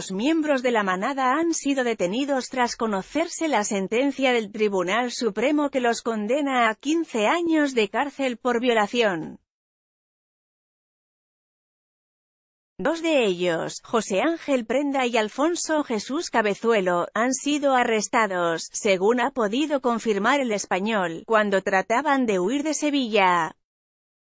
los miembros de la manada han sido detenidos tras conocerse la sentencia del Tribunal Supremo que los condena a 15 años de cárcel por violación. Dos de ellos, José Ángel Prenda y Alfonso Jesús Cabezuelo, han sido arrestados, según ha podido confirmar el español, cuando trataban de huir de Sevilla.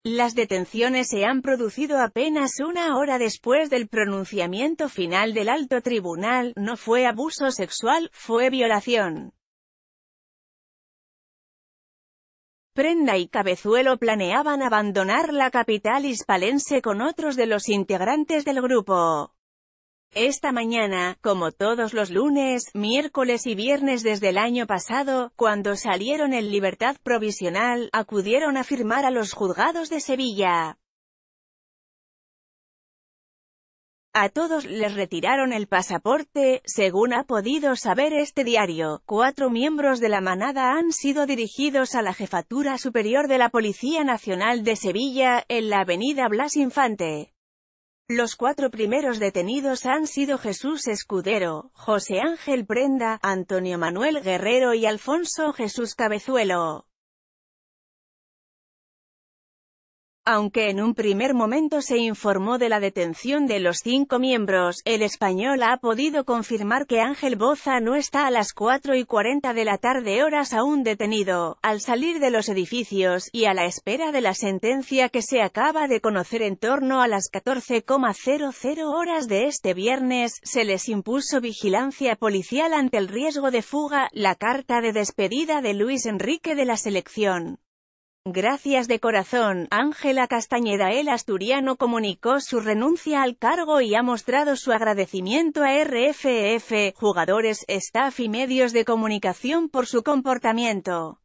Las detenciones se han producido apenas una hora después del pronunciamiento final del alto tribunal, no fue abuso sexual, fue violación. Prenda y Cabezuelo planeaban abandonar la capital hispalense con otros de los integrantes del grupo. Esta mañana, como todos los lunes, miércoles y viernes desde el año pasado, cuando salieron en libertad provisional, acudieron a firmar a los juzgados de Sevilla. A todos les retiraron el pasaporte, según ha podido saber este diario. Cuatro miembros de la manada han sido dirigidos a la Jefatura Superior de la Policía Nacional de Sevilla, en la avenida Blas Infante. Los cuatro primeros detenidos han sido Jesús Escudero, José Ángel Prenda, Antonio Manuel Guerrero y Alfonso Jesús Cabezuelo. Aunque en un primer momento se informó de la detención de los cinco miembros, el español ha podido confirmar que Ángel Boza no está a las 4 y 40 de la tarde horas aún detenido, al salir de los edificios, y a la espera de la sentencia que se acaba de conocer en torno a las 14,00 horas de este viernes, se les impuso vigilancia policial ante el riesgo de fuga, la carta de despedida de Luis Enrique de la selección. Gracias de corazón, Ángela Castañeda el asturiano comunicó su renuncia al cargo y ha mostrado su agradecimiento a RFF, jugadores, staff y medios de comunicación por su comportamiento.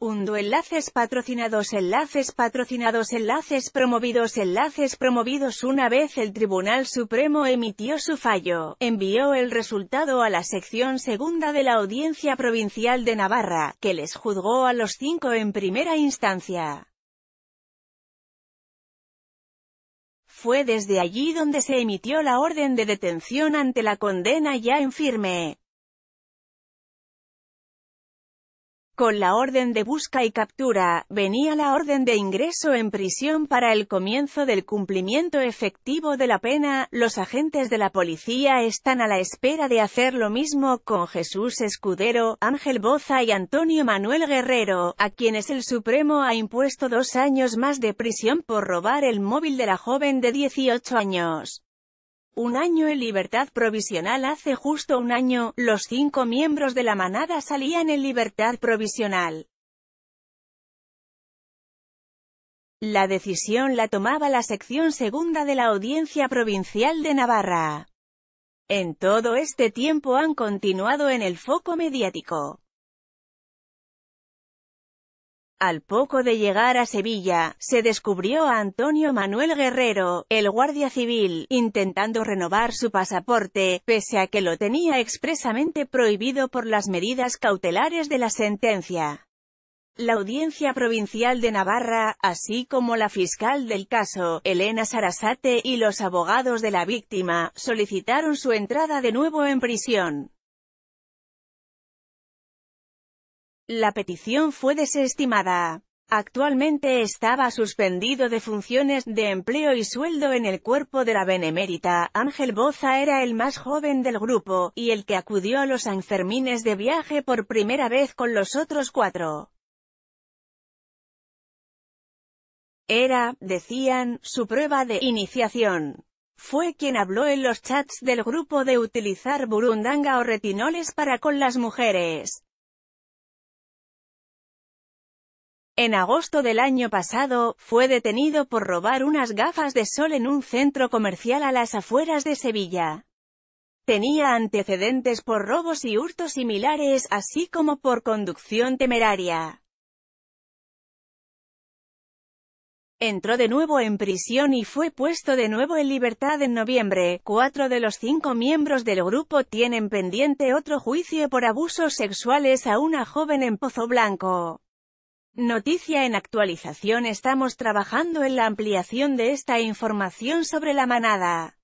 Undo enlaces patrocinados enlaces patrocinados enlaces promovidos enlaces promovidos Una vez el Tribunal Supremo emitió su fallo, envió el resultado a la sección segunda de la Audiencia Provincial de Navarra, que les juzgó a los cinco en primera instancia. Fue desde allí donde se emitió la orden de detención ante la condena ya en firme. Con la orden de busca y captura, venía la orden de ingreso en prisión para el comienzo del cumplimiento efectivo de la pena. Los agentes de la policía están a la espera de hacer lo mismo con Jesús Escudero, Ángel Boza y Antonio Manuel Guerrero, a quienes el Supremo ha impuesto dos años más de prisión por robar el móvil de la joven de 18 años. Un año en libertad provisional Hace justo un año, los cinco miembros de la manada salían en libertad provisional. La decisión la tomaba la sección segunda de la Audiencia Provincial de Navarra. En todo este tiempo han continuado en el foco mediático. Al poco de llegar a Sevilla, se descubrió a Antonio Manuel Guerrero, el guardia civil, intentando renovar su pasaporte, pese a que lo tenía expresamente prohibido por las medidas cautelares de la sentencia. La Audiencia Provincial de Navarra, así como la fiscal del caso, Elena Sarasate, y los abogados de la víctima, solicitaron su entrada de nuevo en prisión. La petición fue desestimada. Actualmente estaba suspendido de funciones de empleo y sueldo en el cuerpo de la Benemérita. Ángel Boza era el más joven del grupo, y el que acudió a los Sanfermines de viaje por primera vez con los otros cuatro. Era, decían, su prueba de iniciación. Fue quien habló en los chats del grupo de utilizar burundanga o retinoles para con las mujeres. En agosto del año pasado, fue detenido por robar unas gafas de sol en un centro comercial a las afueras de Sevilla. Tenía antecedentes por robos y hurtos similares, así como por conducción temeraria. Entró de nuevo en prisión y fue puesto de nuevo en libertad en noviembre. Cuatro de los cinco miembros del grupo tienen pendiente otro juicio por abusos sexuales a una joven en Pozo Blanco. Noticia en actualización Estamos trabajando en la ampliación de esta información sobre la manada.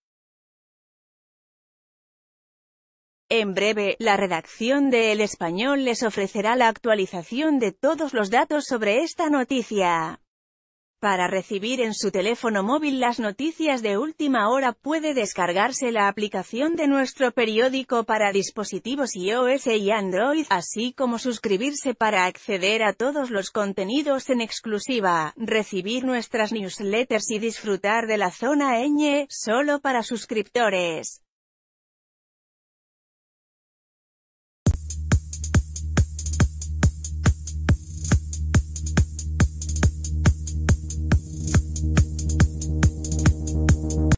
En breve, la redacción de El Español les ofrecerá la actualización de todos los datos sobre esta noticia. Para recibir en su teléfono móvil las noticias de última hora puede descargarse la aplicación de nuestro periódico para dispositivos iOS y Android, así como suscribirse para acceder a todos los contenidos en exclusiva, recibir nuestras newsletters y disfrutar de la zona ñ, solo para suscriptores.